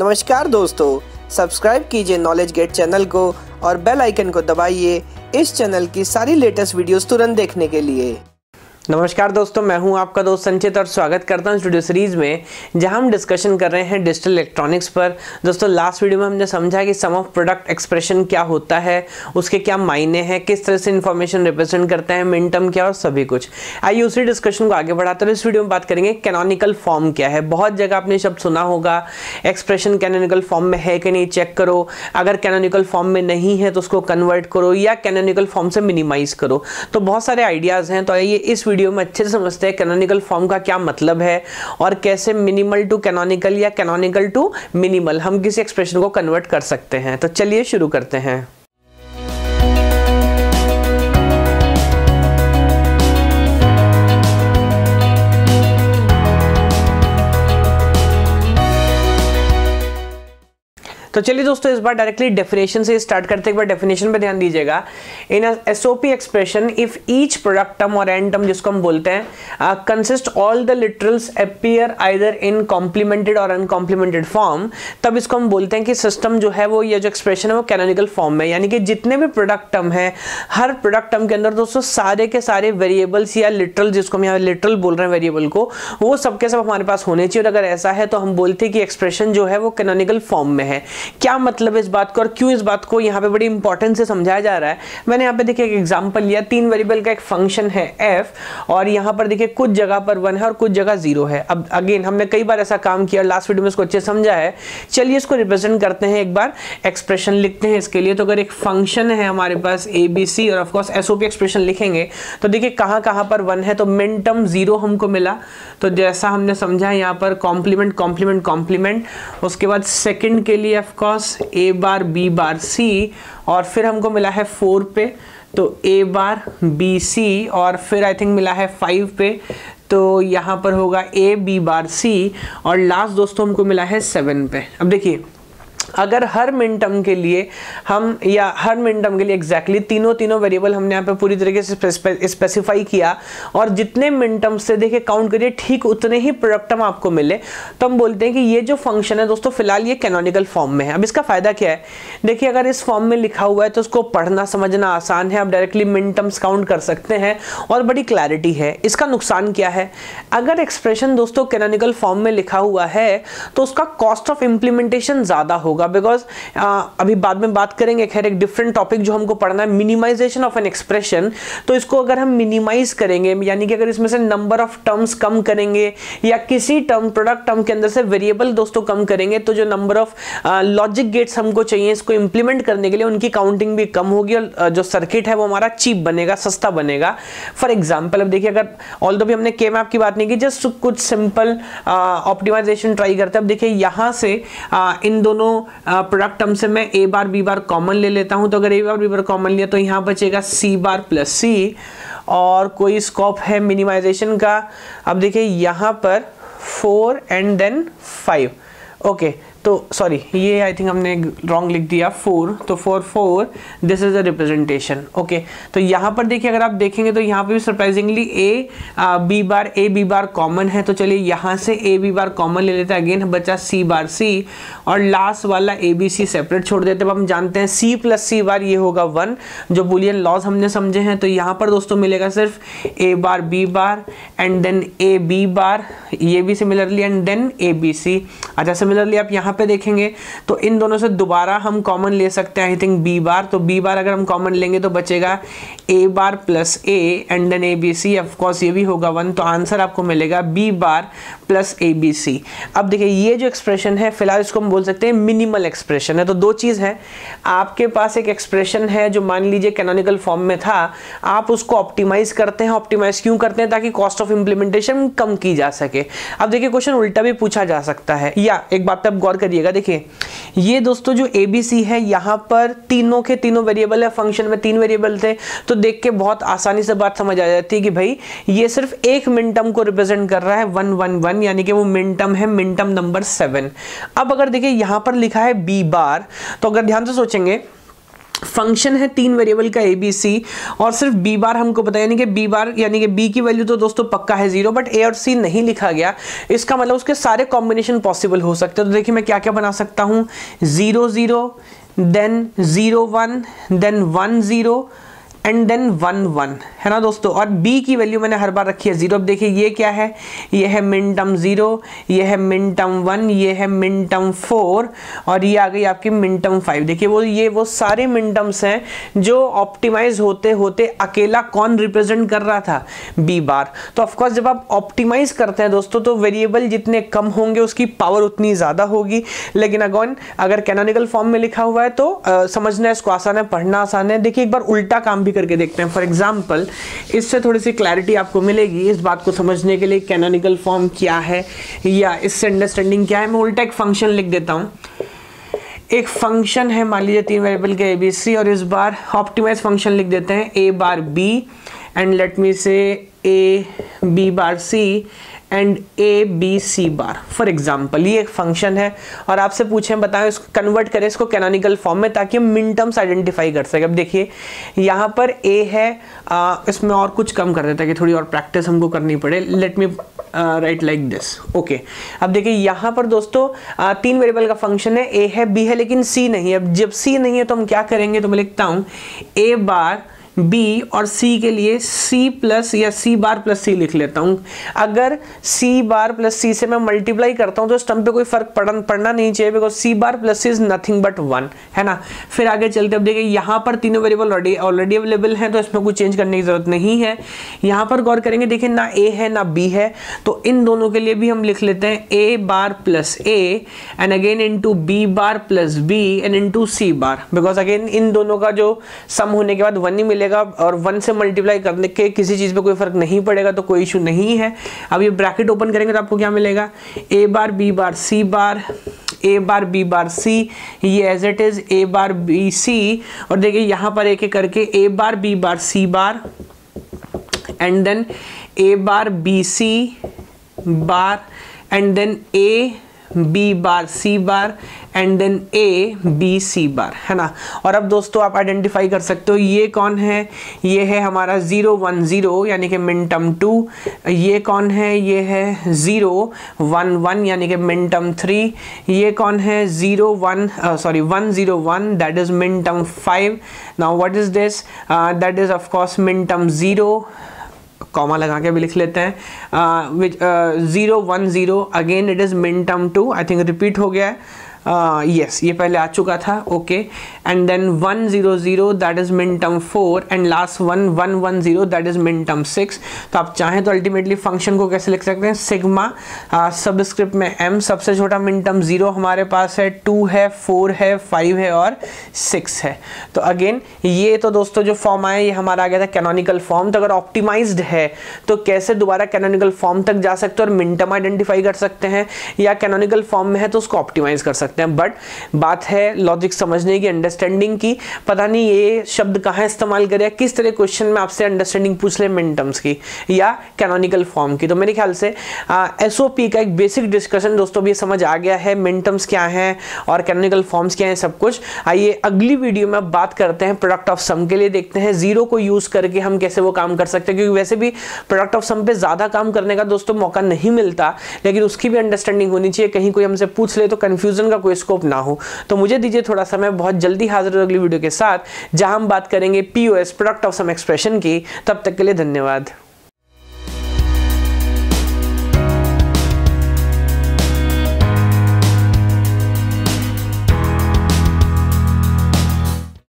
नमस्कार दोस्तों सब्सक्राइब कीजिए नॉलेज गेट चैनल को और बेल आइकन को दबाइए इस चैनल की सारी लेटेस्ट वीडियोस तुरंत देखने के लिए। नमस्कार दोस्तों, मैं हूँ आपका दोस्त संचित और स्वागत करता हूँ स्टूडियो सीरीज़ में, जहाँ हम डिस्कशन कर रहे हैं डिजिटल इलेक्ट्रॉनिक्स पर। दोस्तों लास्ट वीडियो में हमने समझा कि सम ऑफ़ प्रोडक्ट एक्सप्रेशन क्या होता है, उसके क्या मायने हैं, किस तरह से इन्फॉर्मेशन रिप्रेजेंट करते हैं मिनटम क्या और सभी कुछ। आइए उसी डिस्कशन को आगे बढ़ाते हैं। इस वीडियो में बात करेंगे कैनोनिकल फॉर्म क्या है। बहुत जगह आपने शब्द सुना होगा एक्सप्रेशन कैनोनिकल फॉर्म में है कि नहीं चेक करो। अगर कैनोनिकल फॉर्म में नहीं है तो उसको कन्वर्ट करो या कैनोनिकल फॉर्म से मिनिमाइज करो। तो बहुत सारे आइडियाज़ हैं तो आइए इस वीडियो में अच्छे से समझते हैं कैनोनिकल फॉर्म का क्या मतलब है और कैसे मिनिमल टू कैनोनिकल या कैनोनिकल टू मिनिमल हम किसी एक्सप्रेशन को कन्वर्ट कर सकते हैं। तो चलिए शुरू करते हैं। तो चलिए दोस्तों, इस बार डायरेक्टली डेफिनेशन से स्टार्ट करते एक बार डेफिनेशन पे ध्यान दीजिएगा। In SOP expression if each product term और एंड टर्म जिसको हम बोलते हैं consist all the literals appear either in complemented और अनकॉम्प्लीमेंटेड फॉर्म तब इसको हम बोलते हैं कि सिस्टम जो है वो, ये जो एक्सप्रेशन है वो कैनोनिकल फॉर्म में यानी कि जितने भी प्रोडक्ट टर्म है, हर प्रोडक्ट टर्म के अंदर दोस्तों, सारे के सारे वेरिएबल्स या लिटरल जिसको हम यहाँ लिटरल बोल रहे हैं वेरिएबल को, वो सबके सब हमारे पास होने चाहिए। और अगर ऐसा है तो हम बोलते हैं कि एक्सप्रेशन जो है वो कैनोनिकल फॉर्म में है। क्या मतलब इस बात को और क्यों इस बात को यहाँ पे बड़ी इंपॉर्टेंस से समझाया जा रहा है? मैंने यहाँ पे देखिए एक एग्ज़ाम्पल लिया, तीन वेरिएबल का एक फ़ंक्शन है एफ़ और यहाँ पर देखिए कुछ जगह पर वन है और कुछ जगह ज़ीरो है। अब अगेन हमने कई बार ऐसा काम किया लास्ट वीडियो में इसको अच्छे समझा है। चलिए इसको रिप्रेजेंट करते हैं एक बार एक्सप्रेशन लिखते हैं इसके लिए। तो अगर एक फ़ंक्शन है हमारे पास ए बी सी और ऑफकोर्स एस एक्सप्रेशन लिखेंगे तो देखिए कहाँ कहाँ पर वन है तो मिन टर्म ज़ीरो हमको मिला। तो जैसा हमने समझा है यहाँ पर कॉम्प्लीमेंट कॉम्प्लीमेंट कॉम्प्लीमेंट उसके बाद सेकेंड के लिए ऑफकोर्स ए बार बी बार सी और फिर हमको मिला है फोर पे तो ए बार बी सी और फिर आई थिंक मिला है फाइव पे तो यहाँ पर होगा ए बी बार सी और लास्ट दोस्तों हमको मिला है सेवन पे। अब देखिए अगर हर मिनटम के लिए हम, या हर मिनटम के लिए एग्जैक्टली exactly तीनों तीनों वेरिएबल हमने यहाँ पे पूरी तरीके से स्पेसिफाई किया, और जितने मिनटम से देखिए काउंट करिए, ठीक उतने ही प्रोडक्ट प्रोडक्टम आपको मिले। तो हम बोलते हैं कि ये जो फ़ंक्शन है दोस्तों, फ़िलहाल ये कैनोनिकल फॉर्म में है। अब इसका फ़ायदा क्या है? देखिए, अगर इस फॉर्म में लिखा हुआ है तो उसको पढ़ना, समझना आसान है। आप डायरेक्टली मिनटम्स काउंट कर सकते हैं, और बड़ी क्लैरिटी है। इसका नुकसान क्या है? अगर एक्सप्रेशन दोस्तों कैनोनिकल फॉर्म में लिखा हुआ है तो उसका कॉस्ट ऑफ़ इंप्लीमेंटेशन ज़्यादा होगा। होगा। बिकॉज़ अभी बाद में बात करेंगे खैर एक डिफरेंट टॉपिक जो हमको पढ़ना है मिनिमाइजेशन ऑफ़ एन एक्सप्रेशन तो इसको अगर हम मिनिमाइज करेंगे यानी कि अगर इसमें से नंबर ऑफ़ टर्म्स कम करेंगे या किसी टर्म प्रोडक्ट टर्म के अंदर से वेरिएबल दोस्तों कम करेंगे तो जो नंबर ऑफ़ लॉजिक गेट्स हमको चाहिए इसको इंप्लीमेंट करने के लिए उनकी काउंटिंग भी कम होगी और जो सर्किट है वो हमारा चीप बनेगा सस्ता बनेगा। फॉर एग्ज़ाम्पल अब देखिए अगर ऑल भी हमने के मैप की बात नहीं की जस्ट कुछ सिंपल ऑप्टिमाइजेशन ट्राई करते हैं। अब देखिए यहाँ से आ, इन दोनों प्रोडक्ट टर्म से मैं ए बार बी बार कॉमन ले लेता हूँ। तो अगर ए बार बी बार कॉमन लिया तो यहाँ बचेगा सी बार प्लस सी और कोई स्कोप है मिनिमाइजेशन का, अब देखिए यहाँ पर four and then five okay तो सॉरी ये आई थिंक हमने रॉन्ग लिख दिया फोर तो four for this is a representation okay तो यहाँ पर देखिए, अगर आप देखेंगे तो यहाँ पे भी surprisingly A B bar A B bar common है। तो चलिए यहाँ से ए बी बार कॉमन ले लेते हैं। अगेन बचा सी बार सी और लास्ट वाला ए बी सी सेपरेट छोड़ देते हैं। हम जानते हैं सी प्लस सी बार ये होगा वन जो बुलियन लॉज हमने समझे हैं। तो यहाँ पर दोस्तों मिलेगा सिर्फ़ A bar B bar and then A B bar ये भी similarly and then A B C अच्छा सिमिलरली आप यहाँ यहाँ पे देखेंगे तो इन दोनों से दोबारा हम कॉमन ले सकते हैं आई थिंक बी बार तो बी बार अगर हम कॉमन लेंगे तो बचेगा A bar plus A and then A B C of course ये भी होगा वन तो आंसर आपको मिलेगा B bar plus A B C अब देखिए, ये जो एक्सप्रेशन है, फ़िलहाल इसको हम बोल सकते हैं मिनिमल एक्सप्रेशन है तो दो चीज़ है। आपके पास एक एक्सप्रेशन है जो मान लीजिए कैनोनिकल फॉर्म में था, आप उसको ऑप्टिमाइज करते हैं ऑप्टिमाइज क्यों करते हैं, ताकि कॉस्ट ऑफ़ इंप्लीमेंटेशन कम की जा सके। अब देखिए क्वेश्चन उल्टा भी पूछा जा सकता है। या, एक बात पे गौर करिएगा, देखिए, ये दोस्तों जो ए बी सी है, यहाँ पर तीनों के तीनों वेरिएबल है फ़ंक्शन में तीन वेरिएबल थे तो देख के बहुत आसानी से बात समझ आ जाती है कि भाई, ये सिर्फ़ एक मिनटम को रिप्रेजेंट कर रहा है वन वन वन यानी कि वो मिनटम है मिनटम नंबर सेवन अब अगर देखिए, यहाँ पर लिखा है बी बार तो अगर ध्यान से सोचेंगे फ़ंक्शन है तीन वेरिएबल का ए बी सी और सिर्फ़ बी बार हमको पता यानी कि बी बार, यानी कि बी की वैल्यू तो दोस्तों पक्का है ज़ीरो बट ए और सी नहीं लिखा गया। इसका मतलब उसके सारे कॉम्बिनेशन पॉसिबल हो सकते हैं। तो देखिए मैं क्या क्या बना सकता हूँ? Zero zero then zero one then one zero and then one one है ना दोस्तों? और बी की वैल्यू मैंने हर बार रखी है ज़ीरो अब देखिए ये क्या है? ये है मिन टर्म ज़ीरो ये है मिन टर्म वन ये है मिन टर्म फोर और ये आ गई आपकी मिन टर्म फाइव देखिए वो ये वो सारे मिन टर्म्स हैं जो ऑप्टिमाइज होते होते अकेला कौन रिप्रेजेंट कर रहा था? बी बार तो ऑफकोर्स जब आप ऑप्टिमाइज करते हैं दोस्तों तो वेरिएबल जितने कम होंगे उसकी पावर उतनी ज़्यादा होगी। लेकिन अगौन अगर कैनोनिकल फॉर्म में लिखा हुआ है तो आ, समझना इसको आसान है पढ़ना आसान है। देखिए एक बार उल्टा काम भी करके देखते हैं। फॉर एग्ज़ाम्पल इससे थोड़ी सी क्लैरिटी आपको मिलेगी इस बात को समझने के लिए कैनोनिकल फॉर्म क्या है या इससे अंडरस्टैंडिंग क्या है। मैं उल्टा एक फ़ंक्शन लिख देता हूँ। एक फ़ंक्शन है, मान लीजिए तीन वेरिएबल के ए बी सी और इस बार ऑप्टिमाइज फ़ंक्शन लिख देते हैं। A bar B and let me say A B bar C and A B C bar for example ये एक फ़ंक्शन है और आपसे पूछें बताएँ इसको कन्वर्ट करें इसको कैनोनिकल फॉर्म में ताकि हम मिनटम्स आइडेंटिफाई कर सकें। अब देखिए यहाँ पर ए है आ, इसमें और कुछ कम कर देता है कि थोड़ी और प्रैक्टिस हमको करनी पड़े। Let me write like this okay अब देखिए यहाँ पर दोस्तों आ, तीन वेरिएबल का फ़ंक्शन है। ए है बी है लेकिन सी नहीं है। अब जब सी नहीं है तो हम क्या करेंगे? तो मैं लिखता हूँ ए बार बी और सी के लिए सी प्लस या सी बार प्लस सी लिख लेता हूँ। अगर सी बार प्लस सी से मैं मल्टीप्लाई करता हूँ तो स्टम्प पे कोई फ़र्क पड़न, पड़ना नहीं चाहिए because C bar plus C is nothing but one है ना? फिर आगे चलते अब देखिए, यहाँ पर तीनों वेरिएबल ऑलरेडी ऑलरेडी अवेलेबल हैं तो इसमें कुछ चेंज करने की ज़रूरत नहीं है। यहाँ पर गौर करेंगे, देखिए, ना ए है, ना बी है तो इन दोनों के लिए भी हम लिख लेते हैं A bar plus A and again into B bar plus B and into C bar because again इन दोनों का जो सम होने के बाद वन ही मिलेगा। मिलेगा और वन से मल्टीप्लाई करने के किसी चीज़ पे कोई फ़र्क नहीं पड़ेगा तो कोई इशू नहीं है। अब ये ब्रैकेट ओपन करेंगे तो आपको क्या मिलेगा? ए बार बी बार सी बार ए बार बी बार सी ये as it is A bar B C और देखिए यहाँ पर एक एक करके A bar B bar C bar and then A bar B C bar and then A B bar C bar and then A B C bar है ना? और अब दोस्तों, आप आइडेंटिफाई कर सकते हो, ये कौन है? ये है हमारा ज़ीरो वन ज़ीरो यानी कि मिनटम टू ये कौन है? ये है ज़ीरो वन वन यानी कि मिनटम थ्री ये कौन है? Zero one sorry one zero one that is minterm five now what is this that is of course minterm zero comma लगा के भी लिख लेते हैं। Which zero one zero again it is minterm two I think repeat हो गया है। Yes uh, ये पहले आ चुका था okay and then one zero zero that is minterm four and last one one one zero that is minterm six तो आप चाहें तो अल्टीमेटली फ़ंक्शन को कैसे लिख सकते हैं? सिग्मा सबस्क्रिप्ट में एम सबसे छोटा मिन टर्म ज़ीरो हमारे पास है. टू है फोर है फाइव है और सिक्स है. तो अगेन ये तो दोस्तों जो फॉर्म आया ये हमारा आ गया था कैनोनिकल फॉर्म तो अगर ऑप्टिमाइज्ड है तो कैसे दोबारा कैनोनिकल फॉर्म तक जा सकते हैं और मिनटम आइडेंटिफाई कर सकते हैं? या कैनोनिकल फॉर्म में है तो उसको ऑप्टिमाइज कर सकते सकते हैं। बट बात है लॉजिक समझने की अंडरस्टैंडिंग की। पता नहीं ये शब्द कहाँ इस्तेमाल करे किस तरह क्वेश्चन में आपसे अंडरस्टैंडिंग पूछ ले मिन टर्म्स की या कैनोनिकल फॉर्म की। तो मेरे ख्याल से एसओपी का एक बेसिक डिस्कशन दोस्तों भी समझ आ गया है मिन टर्म्स क्या है और कैनोनिकल फॉर्म्स क्या है सब कुछ। आइए अगली वीडियो में बात करते हैं प्रोडक्ट ऑफ़ सम के लिए। देखते हैं ज़ीरो को यूज़ करके हम कैसे वो काम कर सकते हैं। क्योंकि वैसे भी प्रोडक्ट ऑफ़ सम पे ज़्यादा काम करने का दोस्तों मौका नहीं मिलता, लेकिन उसकी भी अंडरस्टैंडिंग होनी चाहिए। कहीं कोई हमसे पूछ ले तो कंफ्यूजन का कोई स्कोप ना हो। तो मुझे दीजिए थोड़ा सा, मैं बहुत जल्दी हाजिर हूँ अगली वीडियो के साथ, जहाँ हम बात करेंगे POS product of sum expression की। तब तक के लिए धन्यवाद।